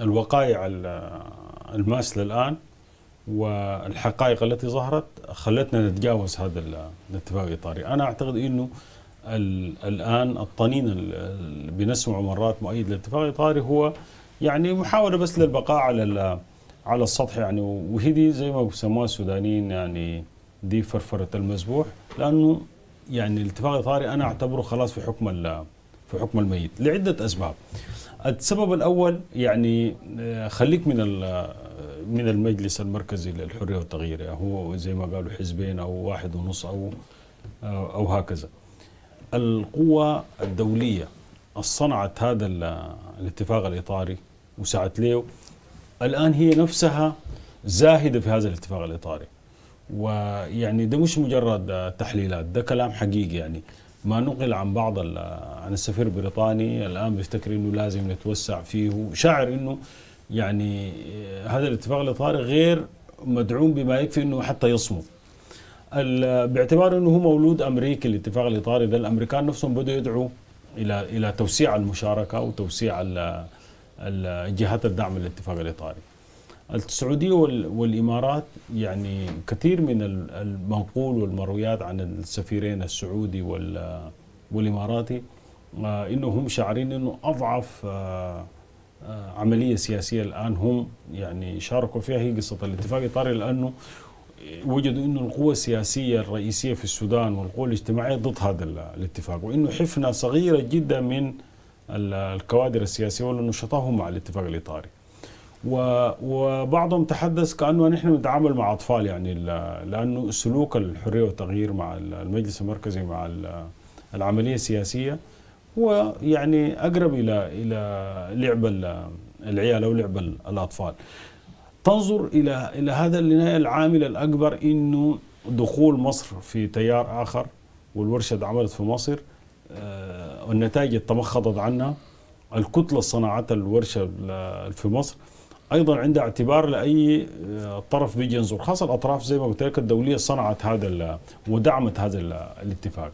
الوقائع الماثله الان والحقائق التي ظهرت خلتنا نتجاوز هذا الاتفاق الإطاري، أنا أعتقد إنه الآن الطنين اللي بنسمعه مرات مؤيد للاتفاق الإطاري هو يعني محاولة بس للبقاء على على السطح يعني دي زي ما بيسموها السودانيين يعني دي فرفرة المذبوح لأنه يعني الاتفاق الإطاري أنا أعتبره خلاص في حكم في حكم الميت لعدة أسباب. السبب الأول يعني آه، خليك من من المجلس المركزي للحرية والتغيير يعني هو زي ما قالوا حزبين أو واحد ونص أو أو هكذا. القوة الدولية صنعت هذا الاتفاق الإطاري وسعت له الآن هي نفسها زاهدة في هذا الاتفاق الإطاري. ويعني ده مش مجرد تحليلات ده كلام حقيقي يعني. ما نقل عن بعض عن السفير البريطاني الآن بيفتكر أنه لازم نتوسع فيه شاعر أنه يعني هذا الاتفاق الإطاري غير مدعوم بما يكفي أنه حتى يصمد باعتبار إنه هو مولود أمريكي الاتفاق الإطاري ده الأمريكان نفسهم بدوا يدعوا إلى إلى توسيع المشاركة وتوسيع الجهات الدعم للاتفاق الإطاري. السعودية والإمارات يعني كثير من المنقول والمرويات عن السفيرين السعودي والإماراتي آه، انه هم شاعرين إنه أضعف آه، آه، عملية سياسية الآن هم يعني شاركوا فيها هي قصة الاتفاق الإطاري لأنه وجدوا إنه القوى السياسية الرئيسية في السودان والقوى الاجتماعية ضد هذا الاتفاق وإنه حفنة صغيرة جدا من الكوادر السياسية والنشطاء هم مع الاتفاق الإطاري. وبعضهم تحدث كأنه نحن نتعامل مع أطفال يعني لأنه سلوك الحرية والتغيير مع المجلس المركزي مع العملية السياسية هو يعني أقرب إلى إلى لعب العيال أو لعب الأطفال. تنظر إلى إلى هذا العامل الأكبر إنه دخول مصر في تيار آخر والورشة اتعملت في مصر آه، والنتائج تمخضت عنها الكتلة صناعتها الورشة في مصر أيضا عندها اعتبار لأي آه، طرف بيجي ينظر خاصة الأطراف زي ما قلت لك الدولية صنعت هذا ودعمت هذا الاتفاق.